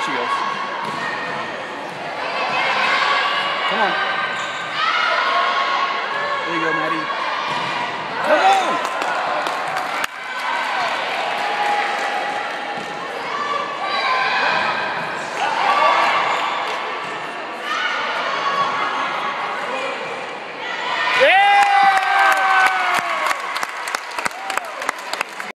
close. Come on. There you go, Maddie.